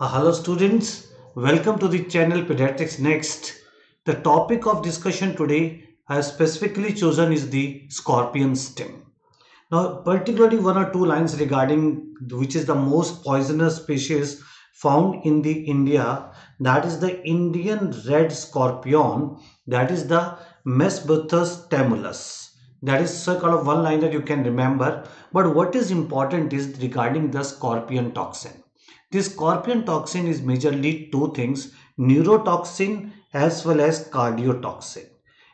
Uh, hello students, welcome to the channel Pediatrics Next. The topic of discussion today I have specifically chosen is the scorpion sting. Now particularly one or two lines regarding which is the most poisonous species found in the India. That is the Indian red scorpion. That is the Mesobuthus tamulus. That is so kind of one line that you can remember. But what is important is regarding the scorpion toxin this scorpion toxin is majorly two things, neurotoxin as well as cardiotoxin.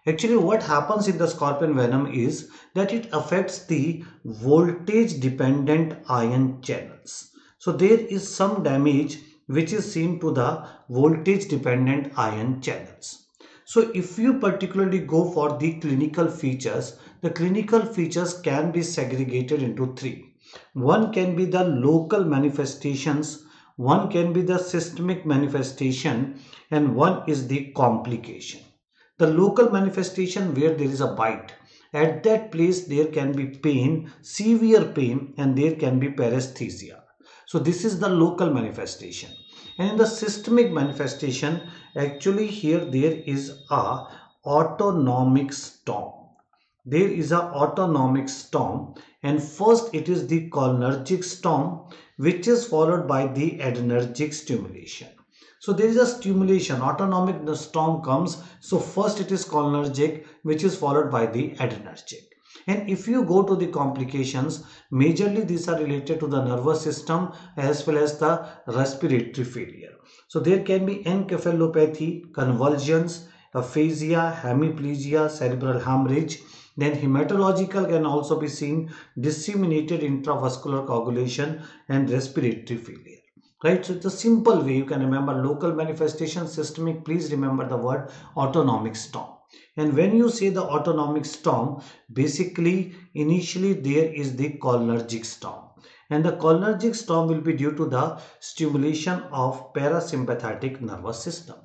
Actually what happens in the scorpion venom is that it affects the voltage dependent ion channels. So there is some damage which is seen to the voltage dependent ion channels. So if you particularly go for the clinical features, the clinical features can be segregated into three. One can be the local manifestations one can be the systemic manifestation and one is the complication. The local manifestation where there is a bite. At that place there can be pain, severe pain and there can be paresthesia. So this is the local manifestation. And in the systemic manifestation actually here there is a autonomic storm. There is a autonomic storm and first it is the cholinergic storm which is followed by the adrenergic stimulation. So there is a stimulation, autonomic storm comes. So first it is cholinergic which is followed by the adrenergic. And if you go to the complications, majorly these are related to the nervous system as well as the respiratory failure. So there can be encephalopathy, convulsions, aphasia, hemiplegia, cerebral hemorrhage, then hematological can also be seen disseminated intravascular coagulation and respiratory failure. Right, so it's a simple way you can remember local manifestation systemic. Please remember the word autonomic storm. And when you say the autonomic storm, basically initially there is the cholinergic storm. And the cholinergic storm will be due to the stimulation of parasympathetic nervous system.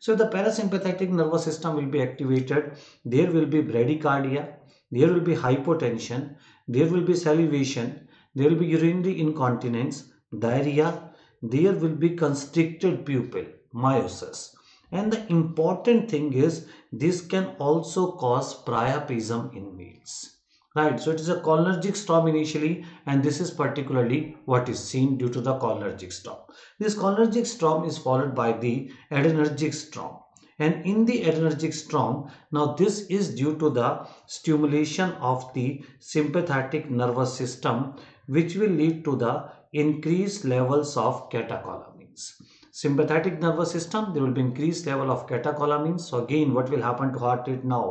So the parasympathetic nervous system will be activated. There will be bradycardia, there will be hypotension, there will be salivation, there will be urinary incontinence, diarrhea, there will be constricted pupil, miosis. And the important thing is this can also cause priapism in males. Right, so it is a cholinergic storm initially and this is particularly what is seen due to the cholinergic storm. This cholinergic storm is followed by the adrenergic storm and in the adrenergic storm now this is due to the stimulation of the sympathetic nervous system which will lead to the increased levels of catecholamines sympathetic nervous system there will be increased level of catecholamines so again what will happen to heart rate now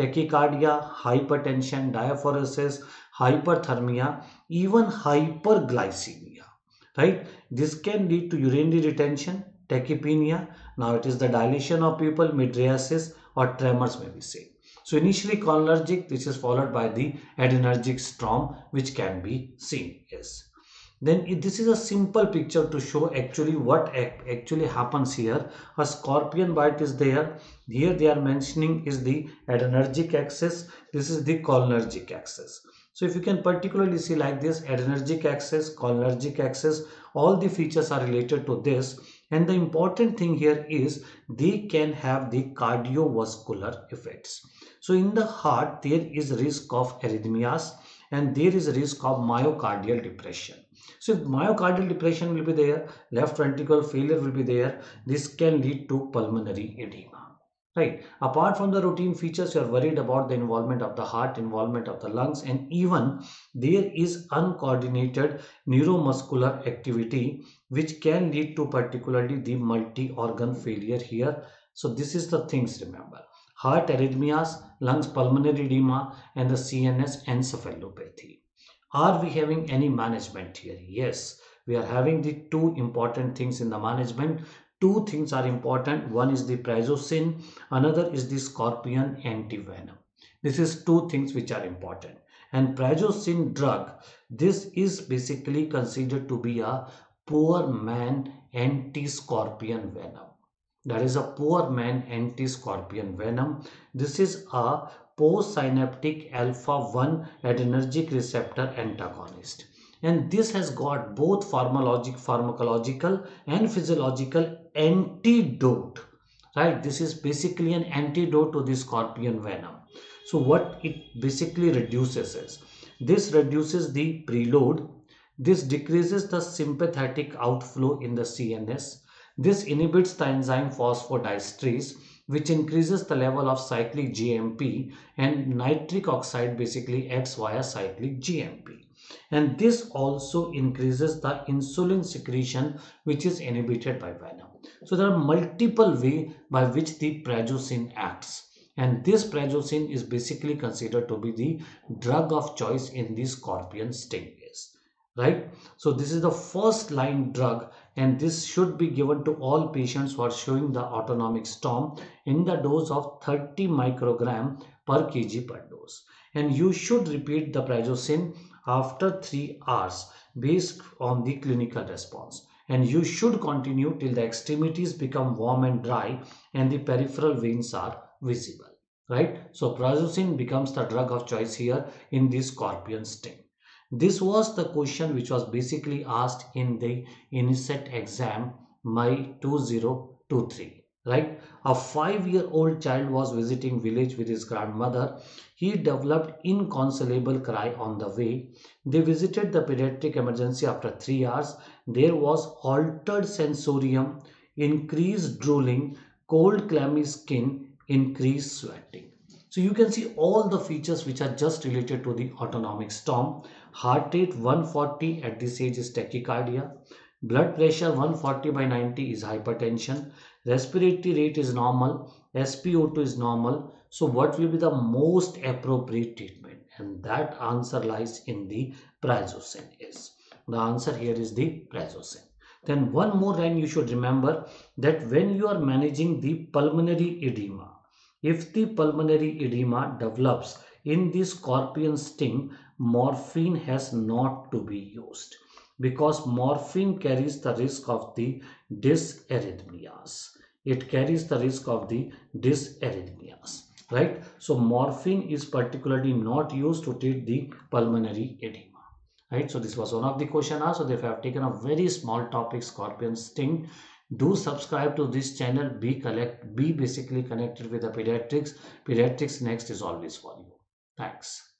tachycardia hypertension diaphoresis hyperthermia even hyperglycemia right this can lead to urinary retention tachypnea. Now it is the dilation of pupil, mydriasis or tremors may be seen. So initially cholinergic, this is followed by the adrenergic storm which can be seen. Yes. Then this is a simple picture to show actually what actually happens here. A scorpion bite is there. Here they are mentioning is the adrenergic axis. This is the cholinergic axis. So if you can particularly see like this adrenergic axis, cholinergic axis, all the features are related to this and the important thing here is they can have the cardiovascular effects so in the heart there is risk of arrhythmias and there is risk of myocardial depression so myocardial depression will be there left ventricle failure will be there this can lead to pulmonary edema right? Apart from the routine features you are worried about the involvement of the heart involvement of the lungs and even there is uncoordinated neuromuscular activity which can lead to particularly the multi-organ failure here. So this is the things remember. Heart arrhythmias lungs pulmonary edema and the cns encephalopathy are we having any management here? Yes we are having the two important things in the management. Two things are important. One is the prazosin another is the scorpion antivenom. This is two things which are important. And prazosin drug this is basically considered to be a poor man anti-scorpion venom. That is a poor man anti-scorpion venom. This is a postsynaptic alpha 1 adrenergic receptor antagonist. And this has got both pharmacologic pharmacological and physiological antidote right? This is basically an antidote to the scorpion venom. So what it basically reduces is this reduces the preload this decreases the sympathetic outflow in the cns this inhibits the enzyme phosphodiesterase which increases the level of cyclic GMP and nitric oxide basically acts via cyclic GMP. And this also increases the insulin secretion which is inhibited by venom. So there are multiple ways by which the prazosin acts. And this prazosin is basically considered to be the drug of choice in the scorpion sting right so this is the first line drug and this should be given to all patients who are showing the autonomic storm in the dose of 30 microgram per kg per dose. And you should repeat the prazosin after 3 hours based on the clinical response. And you should continue till the extremities become warm and dry and the peripheral veins are visible. Right? So prazosin becomes the drug of choice here in the scorpion sting this was the question which was basically asked in the INICET exam May 2023 right? A five year old child was visiting village with his grandmother. He developed inconsolable cry on the way. They visited the pediatric emergency after three hours. There was altered sensorium increased drooling cold clammy skin increased sweating so you can see all the features which are just related to the autonomic storm Heart rate 140 at this age is tachycardia. Blood pressure 140 by 90 is hypertension. Respiratory rate is normal. SpO2 is normal. So what will be the most appropriate treatment? And that answer lies in the prazosin is. The answer here is the prazosin. Then one more line you should remember that when you are managing the pulmonary edema, if the pulmonary edema develops in the scorpion sting, morphine has not to be used because morphine carries the risk of the dysarrhythmias. It carries the risk of the dysarrhythmias, right? So morphine is particularly not used to treat the pulmonary edema. Right, so this was one of the question asked. So I have taken a very small topic, scorpion sting, do subscribe to this channel. Be collect be basically connected with the pediatrics. Pediatrics next is always for you. Thanks